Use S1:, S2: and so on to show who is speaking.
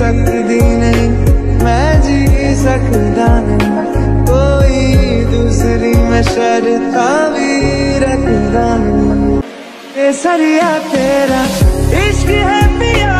S1: सकती नहीं, मैं जी सकता नहीं। कोई दूसरी मैं शरता भी रखता नहीं। सरिया तेरा, इश्क है पिया